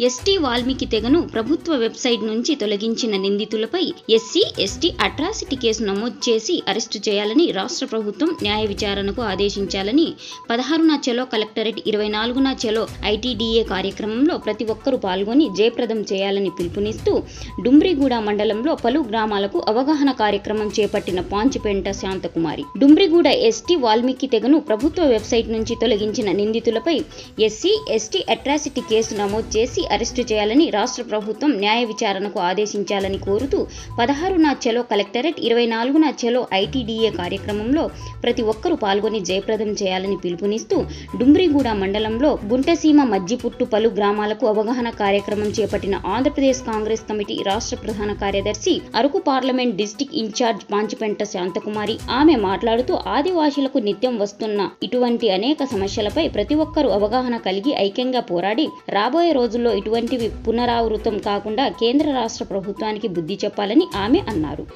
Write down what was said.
ST Valmiki తెగను ప్రభుత్వ website నుంచి తొలగించిన నిందితులపై ఎస్సీ ఎస్టీ అట్రాసిటీ కేసు నమోదు చేసి అరెస్టు చేయాలని రాష్ట్ర ప్రభుత్వం న్యాయ విచారణకు ఆదేశించాలని పదహారున చెలో కలెక్టరేట్ ఇరవై నాలుగున చెలో ఐటీడీఏ కార్యక్రమంలో ప్రతి ఒక్కరూ పాల్గొని జయప్రదం చేయాలని పిలుపునిస్తూ డుమ్రిగూడ మండలంలో పలు గ్రామాలకు అవగాహన కార్యక్రమం చేపట్టిన పాంచిపెంట శాంతకుమారి. డుమ్రిగూడ ఎస్టీ వాల్మీకి తెగను ప్రభుత్వ వెబ్సైట్ నుంచి తొలగించిన నిందితులపై ఎస్సీ ఎస్టీ అట్రాసిటీ కేసు నమోదు చేసి అరెస్టు చేయాలని రాష్ట్ర ప్రభుత్వం న్యాయ విచారణకు ఆదేశించాలని కోరుతూ పదహారున చెలో కలెక్టరేట్ ఇరవై నాలుగున చెలో ఐటీడీఏ కార్యక్రమంలో ప్రతి ఒక్కరూ పాల్గొని జయప్రదం చేయాలని పిలుపునిస్తూ డుమ్రిగూడ మండలంలో గుంటసీమ మజ్జిపుట్టు పలు గ్రామాలకు అవగాహన కార్యక్రమం చేపట్టిన ఆంధ్రప్రదేశ్ కాంగ్రెస్ కమిటీ రాష్ట్ర ప్రధాన కార్యదర్శి Araku parliament district incharge Panchipenta Santhakumari ఆమె మాట్లాడుతూ ఆదివాసులకు నిత్యం వస్తున్న ఇటువంటి అనేక సమస్యలపై ప్రతి ఒక్కరూ అవగాహన కలిగి ఐక్యంగా పోరాడి రాబోయే రోజుల్లో ఇటువంటివి పునరావృతం కాకుండా కేంద్ర రాష్ట్ర ప్రభుత్వానికి బుద్ధి చెప్పాలని ఆమె అన్నారు.